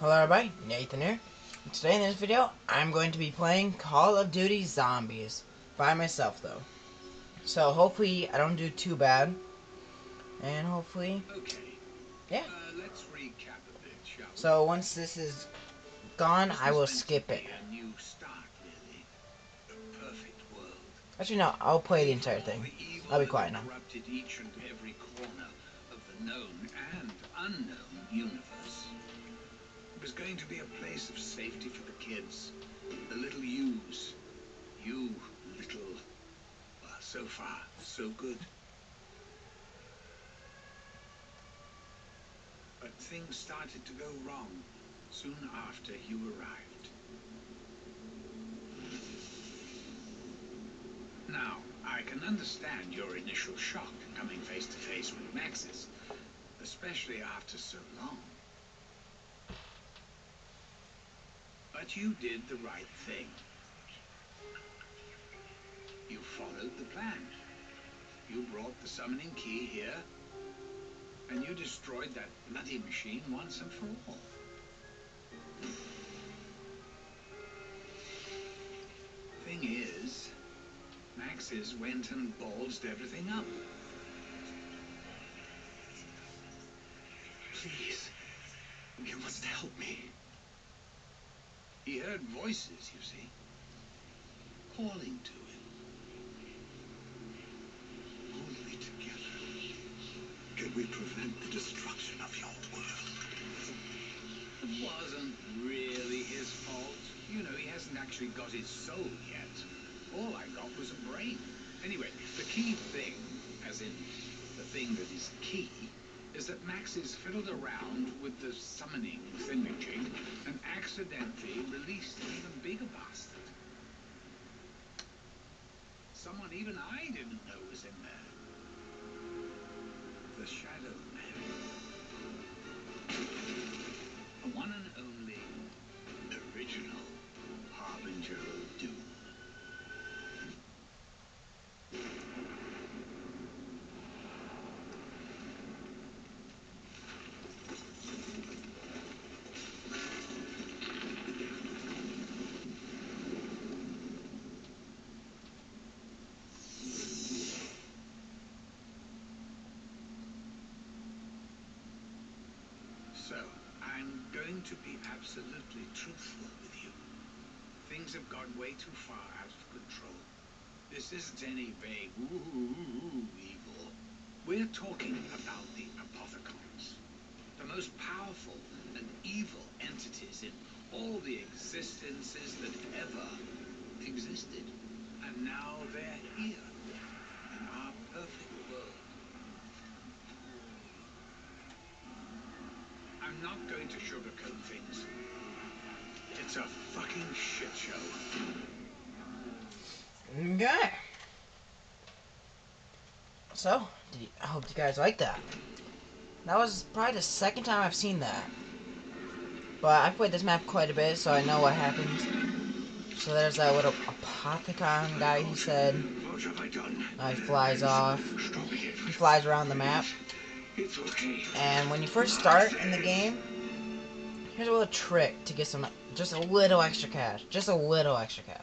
Hello everybody, Nathan here. Today in this video, I'm going to be playing Call of Duty Zombies. By myself though. So hopefully I don't do too bad. And hopefully, Okay. Yeah. Uh, let's recap a bit, shall we? so once this is gone, This I will skip it. Start, really. A perfect world. Actually no, I'll play the entire thing. The I'll be quiet now. Each and every corner of the known and unknown universe. It was going to be a place of safety for the kids, the little yous. You, little. Well, so far, so good. But things started to go wrong soon after you arrived. Now, I can understand your initial shock coming face to face with Maxis, especially after so long. But you did the right thing. You followed the plan. You brought the summoning key here, and you destroyed that bloody machine once and for all. Thing is, Maxis went and ballsed everything up. Please, you must help me. He heard voices, you see, calling to him. Only together can we prevent the destruction of your world. It wasn't really his fault. You know, he hasn't actually got his soul yet. All I got was a brain. Anyway, the key thing, as in the thing that is key, is that Max has fiddled around with the summoning thingamajig and accidentally released an even bigger bastard. Someone even I didn't know was in there. The Shadow Man. The one and only original Harbinger of Doom. So, I'm going to be absolutely truthful with you. Things have gone way too far out of control. This isn't any vague evil. We're talking about the Apothicons, the most powerful and evil entities in all the existences that ever existed. And now they're here, in our perfect world. I'm not going to sugarcoat things. It's a fucking shit show. Okay. So, did you- I hope you guys like that. That was probably the second time I've seen that. But I've played this map quite a bit, so I know what happens. So there's that little apothicon guy, he said. I? He flies off. He flies around the map. And when you first start in the game, here's a little trick to get some, just a little extra cash. Just a little extra cash.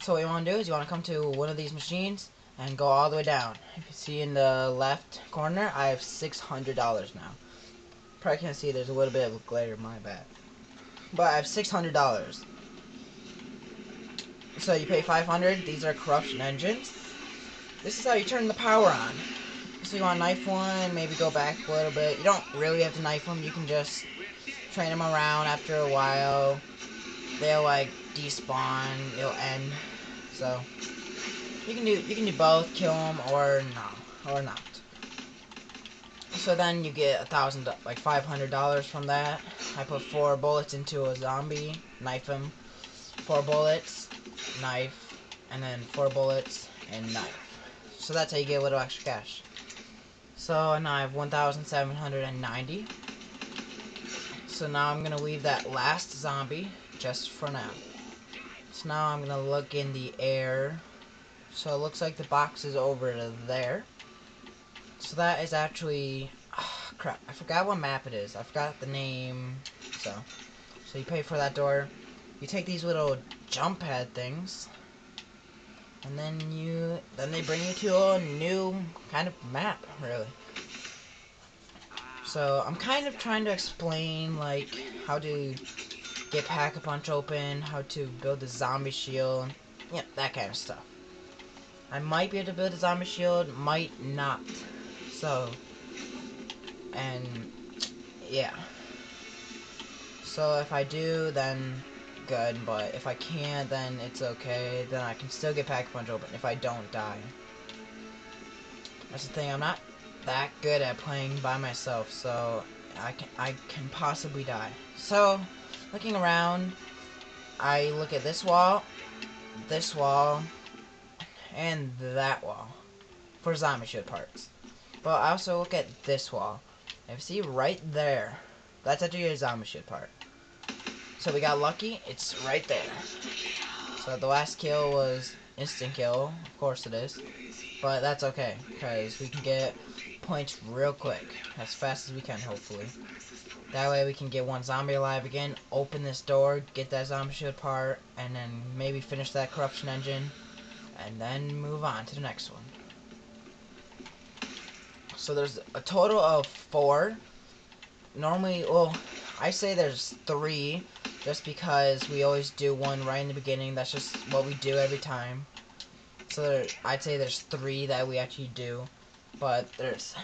So what you want to do is you want to come to one of these machines and go all the way down. If you see in the left corner, I have $600 now. Probably can't see, there's a little bit of glare, my bad. But I have $600. So you pay 500 these are corruption engines. This is how you turn the power on. So you want to knife one, maybe go back a little bit. You don't really have to knife them. You can just train them around after a while. They'll like despawn. It'll end. So you can do you can do both, kill them or no, or not. So then you get a thousand, like five hundred dollars from that. I put four bullets into a zombie, knife him. Four bullets, knife, and then four bullets and knife. So that's how you get a little extra cash. So now I have 1,790. So now I'm going to leave that last zombie just for now. So now I'm going to look in the air. So it looks like the box is over there. So that is actually... ah, crap, I forgot what map it is. I forgot the name. So, So you pay for that door. You take these little jump pad things, and then you then they bring you to a new kind of map, really. So I'm kind of trying to explain like how to get pack a punch open, how to build a zombie shield, yeah, that kind of stuff. I might be able to build a zombie shield, might not. So, and yeah. So if I do, then good, but if I can't, then it's okay. Then I can still get pack punch open if I don't die. That's the thing, I'm not that good at playing by myself, so I can I can possibly die. So, looking around, I look at this wall, this wall, and that wall for zombie shield parts. But I also look at this wall. If you see right there, that's actually a zombie shield part. So we got lucky, it's right there. So the last kill was instant kill, of course it is. But that's okay, because we can get points real quick, as fast as we can, hopefully. That way we can get one zombie alive again, open this door, get that zombie shield part, and then maybe finish that corruption engine, and then move on to the next one. So there's a total of four. Normally, well, I say there's three, just because we always do one right in the beginning. That's just what we do every time. So there, I'd say there's three that we actually do, but there's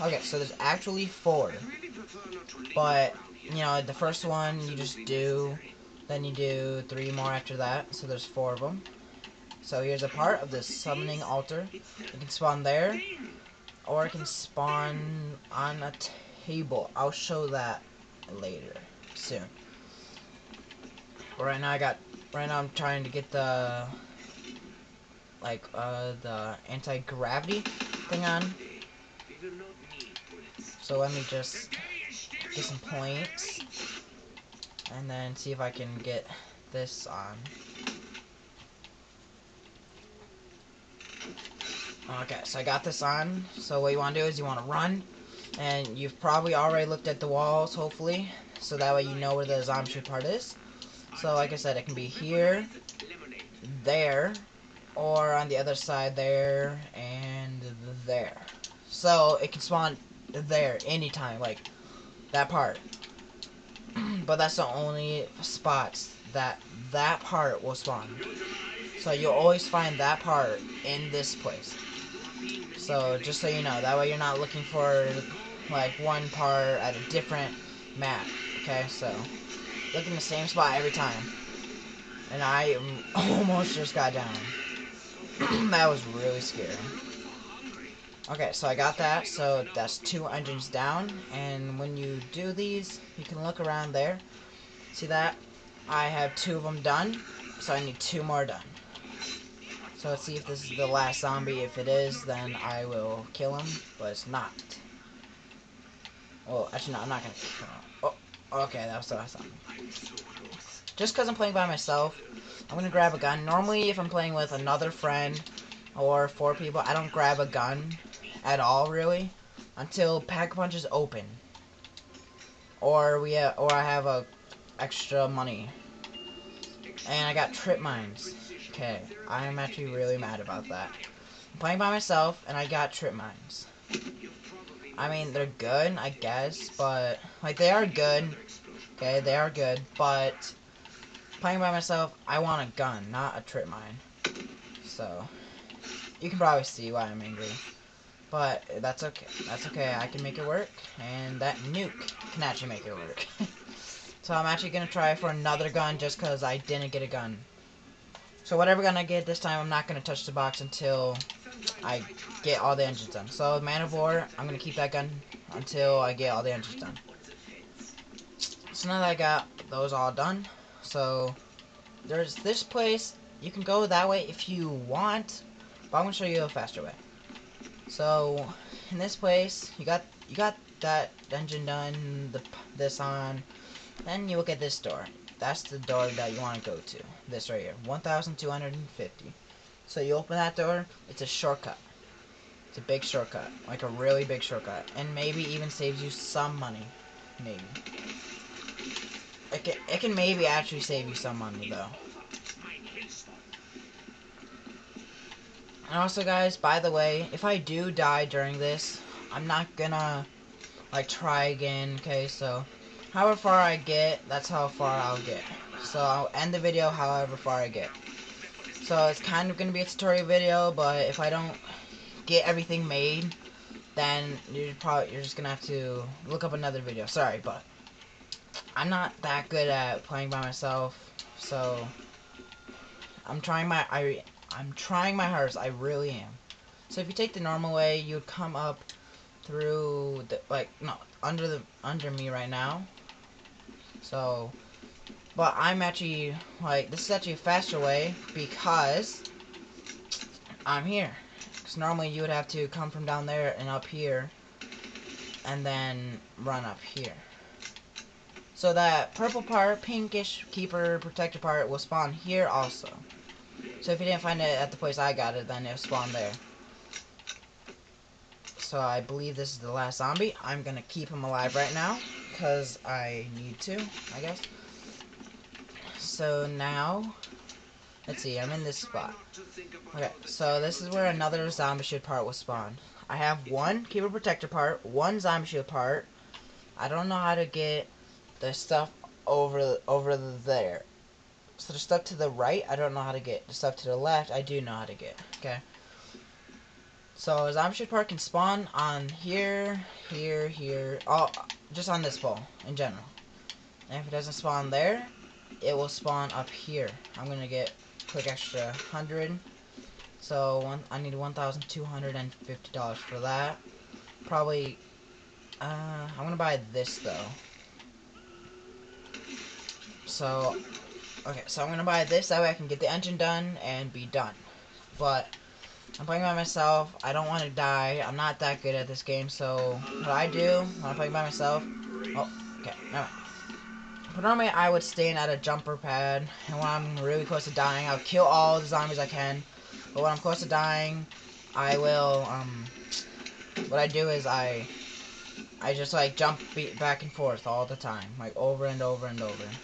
okay. So there's actually four, but you know the first one you just do, then you do three more after that. So there's four of them. So here's a part of the summoning altar. You can spawn there, or it can spawn on a table. I'll show that later, soon. But right now I got, right now I'm trying to get the, like, uh, the anti-gravity thing on. So let me just get some points, and then see if I can get this on. Okay, so I got this on. So what you want to do is you want to run, and you've probably already looked at the walls, hopefully, so that way you know where the zombie part is. So like I said, it can be here, there, or on the other side there, and there. So it can spawn there anytime, like that part. but that's the only spots that that part will spawn. So you'll always find that part in this place. So just so you know, that way you're not looking for like one part at a different map. Okay, so look in the same spot every time. And I almost just got down. that was really scary. Okay, so I got that. So that's two engines down. And when you do these, you can look around there. See that? I have two of them done. So I need two more done. So let's see if this is the last zombie. If it is, then I will kill him. But it's not. Well, actually, no, I'm not going to kill him. Okay, that was the last. Just because I'm playing by myself, I'm going to grab a gun. Normally, if I'm playing with another friend or four people, I don't grab a gun at all, really, until Pack-a-Punch is open. Or we ha or I have a extra money. And I got trip mines. Okay, I'm actually really mad about that. I'm playing by myself, and I got trip mines. I mean, they're good, I guess, but, like, they are good. Okay, they are good, but playing by myself, I want a gun, not a trip mine. So, you can probably see why I'm angry. But that's okay. That's okay. I can make it work, and that nuke can actually make it work. so I'm actually gonna try for another gun just because I didn't get a gun. So whatever gun I get this time, I'm not gonna touch the box until I get all the engines done. So Man-O-War, I'm gonna keep that gun until I get all the engines done. So now that I got those all done, so there's this place. You can go that way if you want, but I'm gonna show you a faster way. So in this place, you got you got that engine done, the this on. Then you look at this door. That's the door that you want to go to. This right here, 1,250. So you open that door. It's a shortcut. It's a big shortcut, like a really big shortcut, and maybe even saves you some money, maybe. It can, it can maybe actually save you some money though. And also guys, by the way, if I do die during this, I'm not gonna like try again, okay, so however far I get, that's how far I'll get. So I'll end the video however far I get. So it's kind of gonna be a tutorial video, but if I don't get everything made, then you're probably you're just gonna have to look up another video. Sorry, but I'm not that good at playing by myself, so I'm trying my I I'm trying my hardest. I really am. So if you take the normal way, you'd come up through the like no under the under me right now. So, but I'm actually like this is actually a faster way because I'm here. Because normally you would have to come from down there and up here, and then run up here. So that purple part, pinkish keeper protector part will spawn here also. So if you didn't find it at the place I got it, then it'll spawn there. So I believe this is the last zombie. I'm gonna keep him alive right now, because I need to, I guess. So now, let's see, I'm in this spot. Okay, so this is where another zombie shield part will spawn. I have one keeper protector part, one zombie shield part. I don't know how to get the stuff over over there. So the stuff to the right, I don't know how to get. The stuff to the left, I do know how to get. Okay. So zombie shield part can spawn on here, here, here, all just on this ball in general. And if it doesn't spawn there, it will spawn up here. I'm gonna get quick extra hundred. So one, I need one thousand two hundred and fifty dollars for that. Probably, uh, I'm gonna buy this though. So, okay, so I'm gonna buy this, that way I can get the engine done and be done. But, I'm playing by myself, I don't want to die, I'm not that good at this game, so what I do when I'm playing by myself, oh, okay, no. But normally I would stand at a jumper pad, and when I'm really close to dying, I'll kill all the zombies I can. But when I'm close to dying, I will, um, what I do is I, I just like jump back and forth all the time, like over and over and over.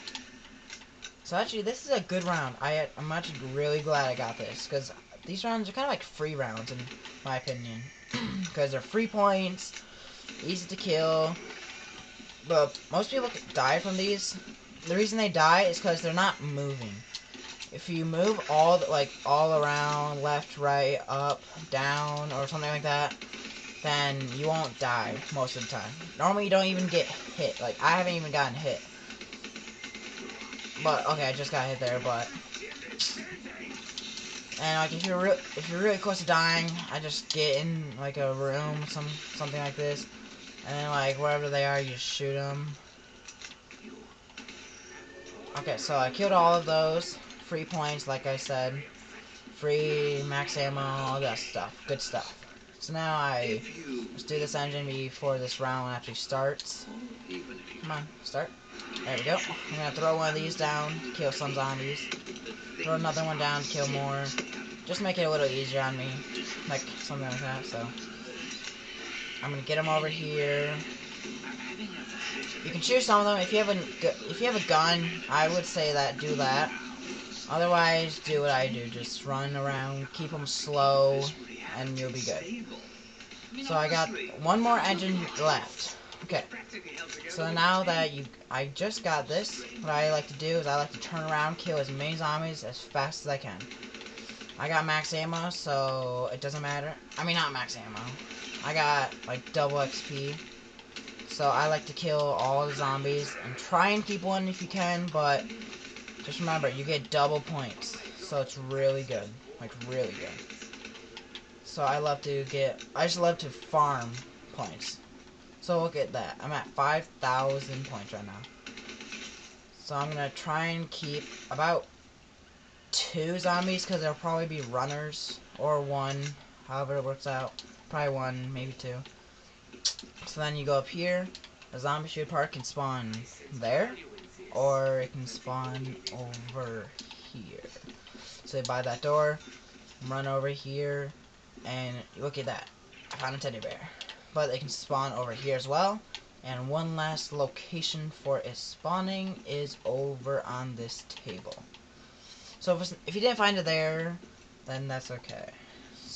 So actually, this is a good round. I, I'm actually really glad I got this, because these rounds are kind of like free rounds, in my opinion. Because they're free points, easy to kill, but most people die from these. The reason they die is because they're not moving. If you move all, the, like, all around, left, right, up, down, or something like that, then you won't die most of the time. Normally, you don't even get hit. Like, I haven't even gotten hit. But okay, I just got hit there, but and like if you're re if you're really close to dying, I just get in like a room, some something like this, and then like wherever they are, you shoot them. Okay, so I killed all of those. Free points, like I said. Free max ammo, all that stuff. Good stuff. So now I let's do this engine before this round actually starts. Come on, start. There we go. I'm gonna throw one of these down, kill some zombies. Throw another one down, to kill more. Just make it a little easier on me. Like, something like that, so. I'm gonna get them over here. You can shoot some of them. If you have a, if you have a gun, I would say that do that. Otherwise, do what I do. Just run around, keep them slow, and you'll be good. So I got one more engine left. Okay. So now that you, I just got this, what I like to do is I like to turn around, kill as many zombies as fast as I can. I got max ammo, so it doesn't matter. I mean, not max ammo. I got, like, double XP. So I like to kill all the zombies and try and keep one if you can, but just remember, you get double points. So it's really good. Like, really good. So I love to get, I just love to farm points. So look at that. I'm at 5,000 points right now. So I'm going to try and keep about two zombies because there'll probably be runners or one, however it works out. Probably one, maybe two. So then you go up here. A zombie shield park can spawn there or it can spawn over here. So by that door, run over here, and look at that. I found a teddy bear but it can spawn over here as well. And one last location for it spawning is over on this table. So if, it's- if you didn't find it there, then that's okay.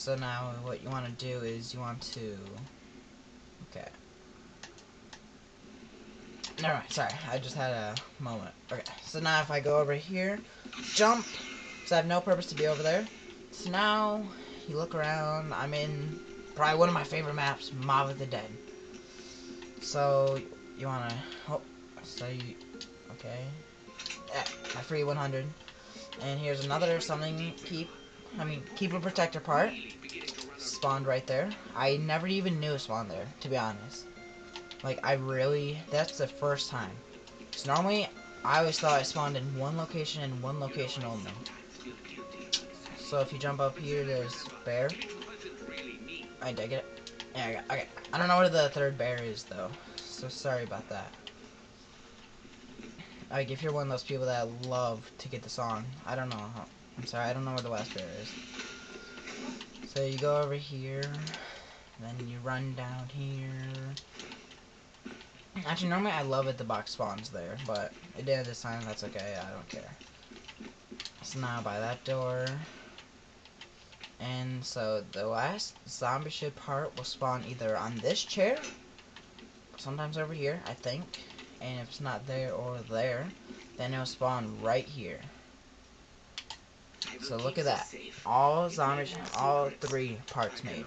So now what you want to do is you want to... Okay. Never mind, sorry. I just had a moment. Okay, so now if I go over here, jump. So I have no purpose to be over there. So now you look around. I'm in probably one of my favorite maps, Mob of the Dead. So you wanna oh, so you okay? Yeah, my free 100. And here's another something keep. I mean, keeper protector part spawned right there. I never even knew it spawned there, to be honest. Like I really, that's the first time. Because normally, I always thought it spawned in one location and one location only. So if you jump up here, there's bear. I get it. Yeah. Okay. I don't know where the third bear is though. So sorry about that. Like if you're one of those people that love to get the song, I don't know. How, I'm sorry, I don't know where the last bear is. So you go over here, then you run down here. Actually, normally I love it the box spawns there, but it did this time. That's okay. I don't care. So now by that door. And so the last zombie ship part will spawn either on this chair, sometimes over here, I think. And if it's not there or there, then it'll spawn right here. So look at that. All zombie, all three parts made.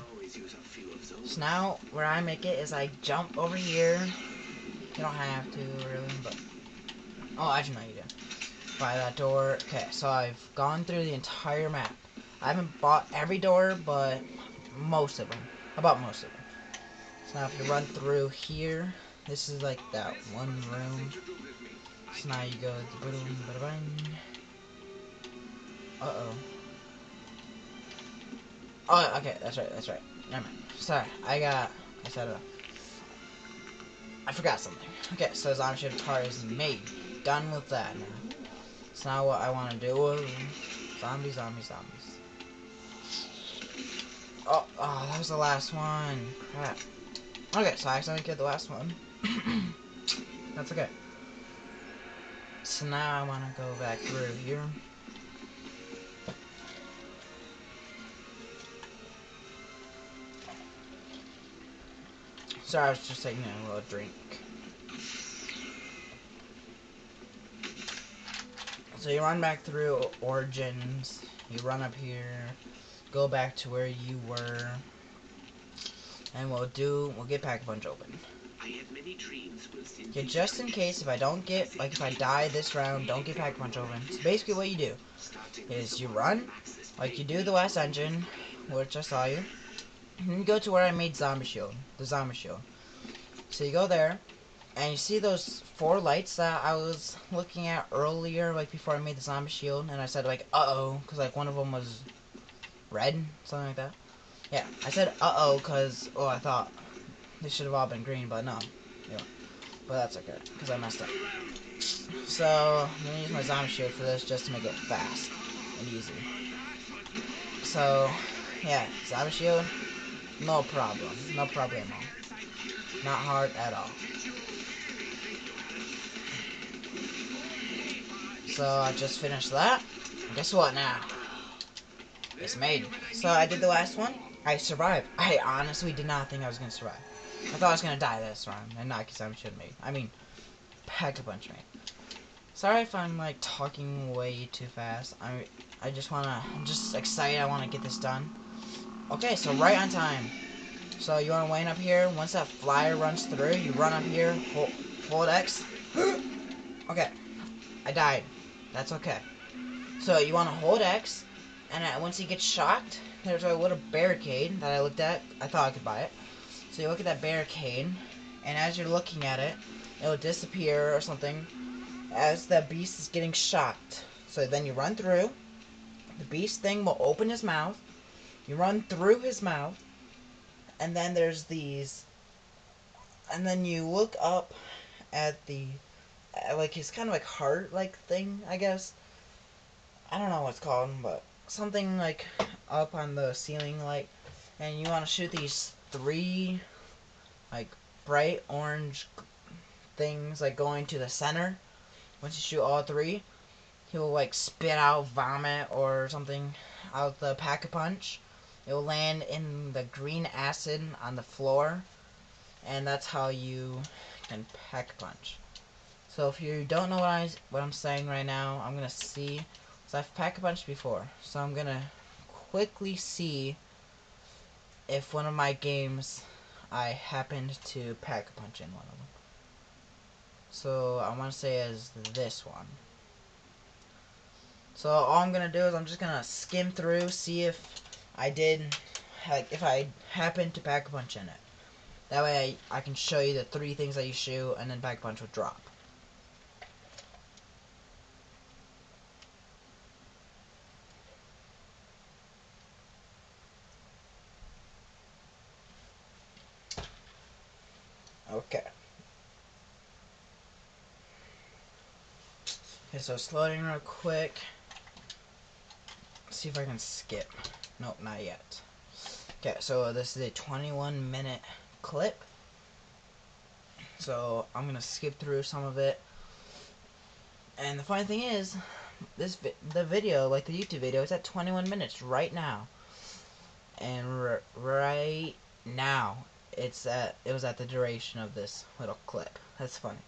So now where I make it is I jump over here. You don't have to really, but oh, actually know you do. By that door. Okay, so I've gone through the entire map. I haven't bought every door, but most of them. About most of them. So now if you run through here, this is like that one room. So now you go boom, bada bang. Uh oh. Okay, that's right, that's right. Never mind. Sorry, I got. I said it. I forgot something. Okay, so zombie tar is made. Done with that now. So now what I want to do is zombies, zombies, zombies. Oh, oh, that was the last one. Crap. Okay, so I accidentally killed the last one. That's okay. So now I want to go back through here. Sorry, I was just taking a little drink. So you run back through Origins, you run up here, go back to where you were, and we'll do, we'll get Pack-a-Punch open. Okay, just in case if I don't get, like if I die this round, don't get Pack-a-Punch open. So basically what you do is you run, like you do the last engine, which I saw you, you go to where I made Zombie Shield, the Zombie Shield. So you go there, and you see those four lights that I was looking at earlier, like before I made the zombie shield, and I said like, uh-oh, because like one of them was red, something like that. Yeah, I said uh-oh, because, oh, I thought they should have all been green, but no. Yeah. But that's okay, because I messed up. So, I'm going to use my zombie shield for this just to make it fast and easy. So, yeah, zombie shield, no problem. No problemo. Not hard at all. So I just finished that. Guess what now? It's made. So I did the last one. I survived. I honestly did not think I was gonna survive. I thought I was gonna die this round, and not because I'm should made. I mean, pack a bunch of made. Sorry if I'm like talking way too fast. I I just wanna. I'm just excited. I wanna get this done. Okay, so right on time. So you wanna wait up here. Once that flyer runs through, you run up here. Hold, hold X. okay, I died. That's okay. So you want to hold X, and once he gets shocked, there's a little barricade that I looked at. I thought I could buy it. So you look at that barricade, and as you're looking at it, it'll disappear or something as the beast is getting shocked. So then you run through. The beast thing will open his mouth. You run through his mouth, and then there's these. And then you look up at the uh, like his kind of like heart like thing, I guess. I don't know what it's called, but something like up on the ceiling light, and you want to shoot these three like bright orange things like going to the center. Once you shoot all three, he'll like spit out vomit or something out the pack a punch. It will land in the green acid on the floor, and that's how you can pack punch. So if you don't know what I what I'm saying right now, I'm gonna see. So I've pack a punch before, so I'm gonna quickly see if one of my games I happened to pack a punch in one of them. So I want to say is this one. So all I'm gonna do is I'm just gonna skim through, see if I did, like if I happen to pack a punch in it. That way I, I can show you the three things that you shoot, and then pack a punch would drop. Okay. Okay, so it's loading real quick. Let's see if I can skip. Nope, not yet. Okay, so this is a 21 minute clip. So I'm gonna skip through some of it. And the funny thing is, this vi the video, like the YouTube video, is at 21 minutes right now. And right now, it's at it was at the duration of this little clip. That's funny.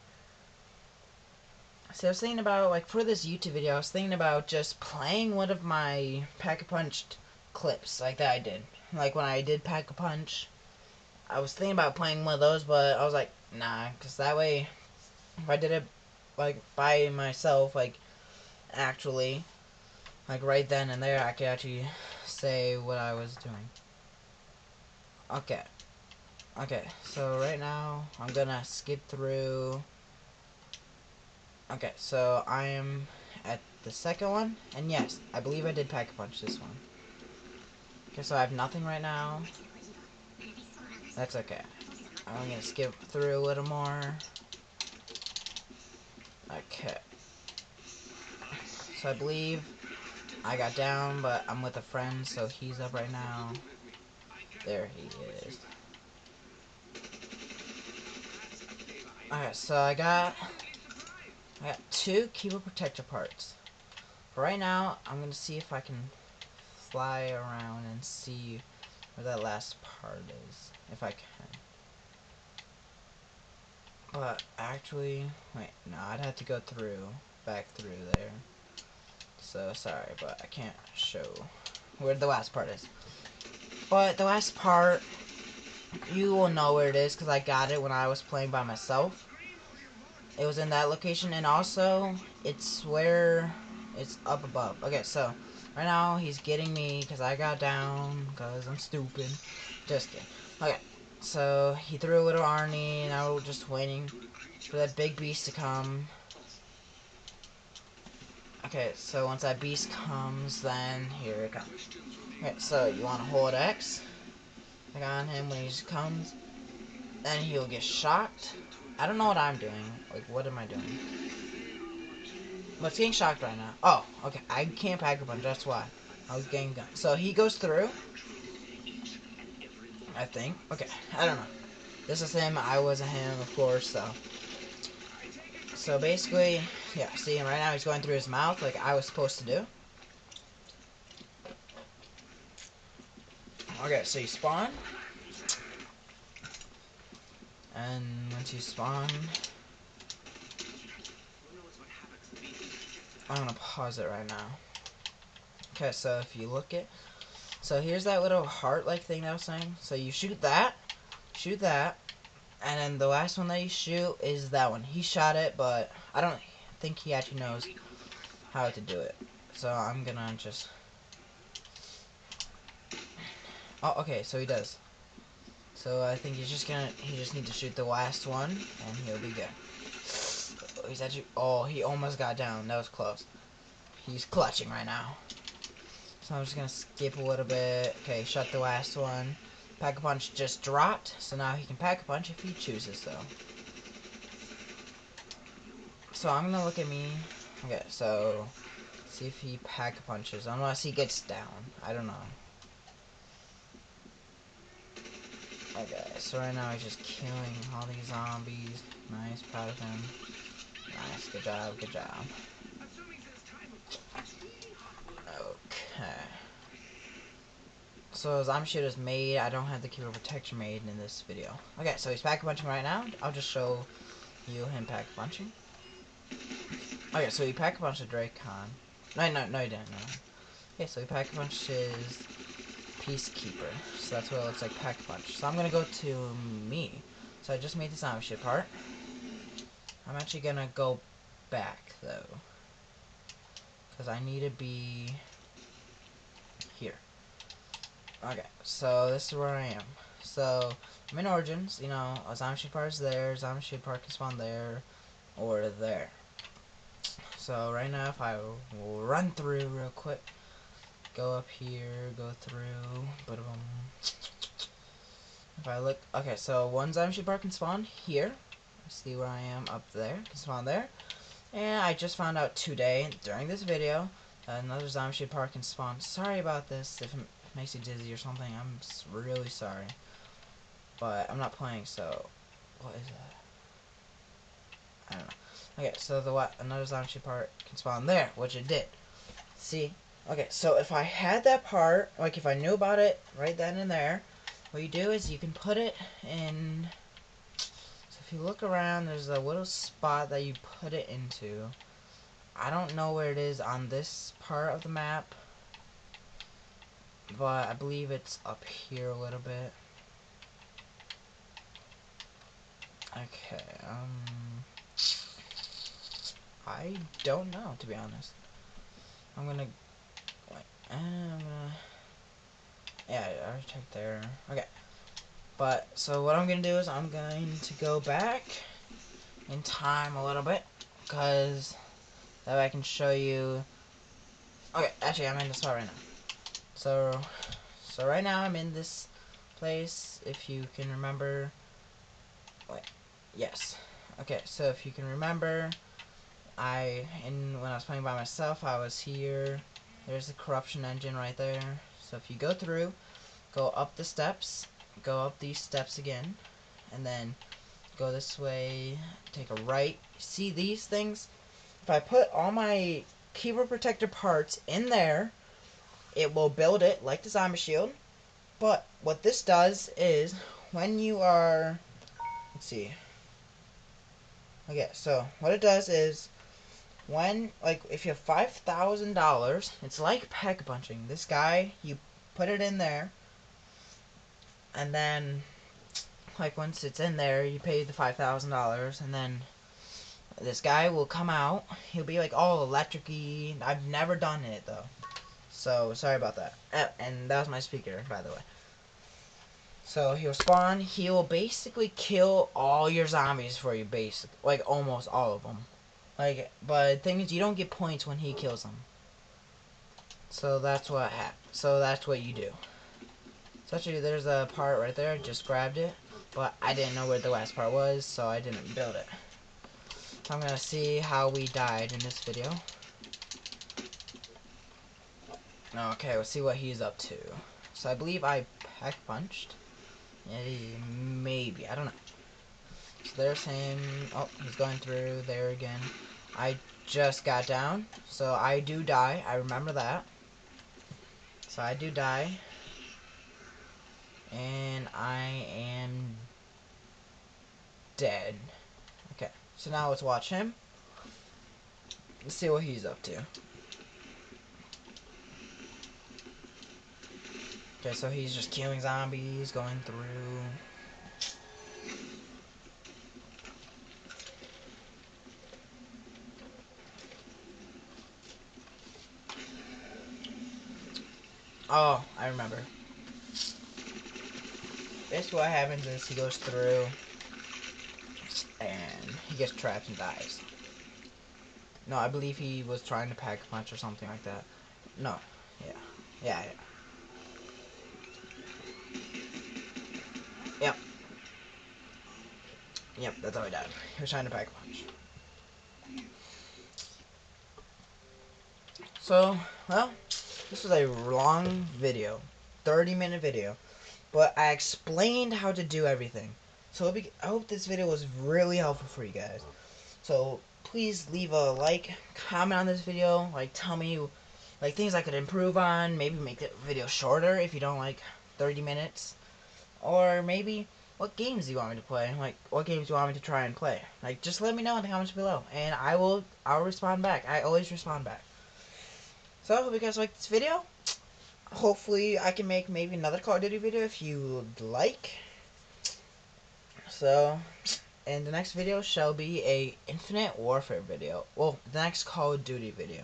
So I was thinking about like for this YouTube video, I was thinking about just playing one of my pack a punch clips like that I did. Like when I did pack a punch, I was thinking about playing one of those, but I was like, nah, because that way, if I did it like by myself, like actually, like right then and there, I could actually say what I was doing. Okay. Okay, so right now I'm gonna skip through. Okay, so I am at the second one, and yes, I believe I did pack a punch this one. Okay, so I have nothing right now. That's okay. I'm gonna skip through a little more. Okay. So I believe I got down, but I'm with a friend, so he's up right now. There he is. Alright, so I got I got two keyboard protector parts. For right now, I'm gonna see if I can fly around and see where that last part is. If I can. But actually wait, no, I'd have to go through back through there. So sorry, but I can't show where the last part is. But the last part you will know where it is because I got it when I was playing by myself. It was in that location, and also it's where it's up above. Okay, so right now he's getting me because I got down because I'm stupid. Just kidding. Okay, so he threw a little Arnie, and I was just waiting for that big beast to come. Okay, so once that beast comes, then here it comes. Okay, so you want to hold X like on him when he comes. Then he'll get shocked. I don't know what I'm doing. Like, what am I doing? What's getting shocked right now? Oh, okay. I can't pack a punch. That's why. I was getting gun. So he goes through. I think. Okay. I don't know. This is him. I wasn't him, of course. So. So basically, yeah. See right now. He's going through his mouth like I was supposed to do. Okay, so you spawn. And once you spawn, I'm gonna pause it right now. Okay, so if you look at, so here's that little heart-like thing that I was saying. So you shoot that, shoot that, and then the last one that you shoot is that one. He shot it, but I don't think he actually knows how to do it. So I'm gonna just Oh, okay, so he does. So I think he's just gonna, he just need to shoot the last one, and he'll be good. He's actually, oh, he almost got down. That was close. He's clutching right now. So I'm just gonna skip a little bit. Okay, shut the last one. Pack a punch just dropped, so now he can pack a punch if he chooses, though. So I'm gonna look at me. Okay, so see if he pack punches, unless he gets down. I don't know. Okay, so right now he's just killing all these zombies. Nice, proud of him. Nice, good job, good job. Okay. So shield is made. I don't have the keeper protection made in this video. Okay, so he's pack punching right now. I'll just show you him pack punching. Okay, oh, so he pack a Drakon. No, no, no, he didn't. No. Okay, so he pack a punched his Peacekeeper. So that's what it looks like pack punch. So I'm gonna go to me. So I just made the zombie shit part. I'm actually gonna go back though. Because I need to be here. Okay, so this is where I am. So I'm in Origins, you know, zombie part is there, zombie part can spawn there, or there. So right now if I will run through real quick, go up here, go through, but if I look, okay, so one zombie part can spawn here. See where I am up there, can spawn there. And I just found out today, during this video, another zombie ship part can spawn. Sorry about this, if it makes you dizzy or something, I'm really sorry. But I'm not playing, so, what is that? I don't know. Okay, so the what, another zombie ship part can spawn there, which it did. See, Okay, so if I had that part, like if I knew about it right then and there, what you do is you can put it in, you look around, there's a little spot that you put it into. I don't know where it is on this part of the map, but I believe it's up here a little bit. Okay, um, I don't know, to be honest. I'm gonna I'm gonna... Yeah, I checked there. Okay. But, so what I'm gonna do is I'm going to go back in time a little bit. Because that way I can show you... Okay, actually I'm in this spot right now. So, so right now I'm in this place, if you can remember... Wait, yes. Okay, so if you can remember, I, in when I was playing by myself, I was here there's the corruption engine right there. So if you go through, go up the steps, go up these steps again, and then go this way, take a right. See these things? If I put all my keeper protector parts in there, it will build it like the zombie shield. But what this does is when you are let's see. Okay, so what it does is when like if you have five thousand dollars, it's like pack punching. This guy, you put it in there, and then like once it's in there, you pay the five thousand dollars, and then this guy will come out. He'll be like all electricy. I've never done it though, so sorry about that. Uh, and that was my speaker, by the way. So he'll spawn. He will basically kill all your zombies for you, basic like almost all of them. Like, but the thing is, you don't get points when he kills them. So that's what happened. So that's what you do. So actually, there's a part right there. Just grabbed it, but I didn't know where the last part was, so I didn't build it. So I'm gonna see how we died in this video. Okay, let's see what he's up to. So I believe I pack punched. Maybe. I don't know. So there's him. Oh, he's going through there again. I just got down. So I do die. I remember that. So I do die. And I am dead. Okay. So now let's watch him. Let's see what he's up to. Okay, so he's just killing zombies, going through. Oh, I remember. Basically what happens is he goes through and he gets trapped and dies. No, I believe he was trying to pack a punch or something like that. No. Yeah. Yeah, yeah. Yep. Yep, that's how he died. He was trying to pack a punch. So, well, this was a long video, 30 minute video, but I explained how to do everything. So I hope this video was really helpful for you guys. So please leave a like, comment on this video, like tell me like things I could improve on, maybe make the video shorter if you don't like 30 minutes, or maybe what games do you want me to play, like what games do you want me to try and play. Like just let me know in the comments below, and I will I'll respond back. I always respond back. So I hope you guys like this video. Hopefully I can make maybe another Call of Duty video if you would like. So and the next video shall be a Infinite Warfare video. Well, the next Call of Duty video.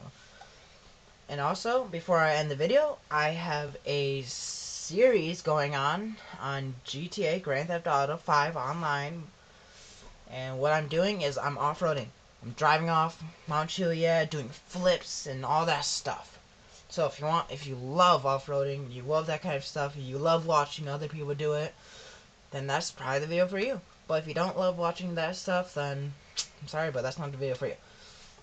And also, before I end the video, I have a series going on on GTA Grand Theft Auto 5 online. And what I'm doing is I'm off-roading. I'm driving off Mount Chiliad, doing flips and all that stuff. So if you want, if you love off-roading, you love that kind of stuff, you love watching other people do it, then that's probably the video for you. But if you don't love watching that stuff, then I'm sorry, but that's not the video for you.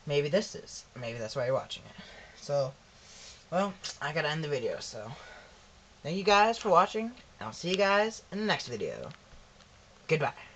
Maybe this is. Maybe that's why you're watching it. So, well, I gotta end the video, so. Thank you guys for watching, and I'll see you guys in the next video. Goodbye.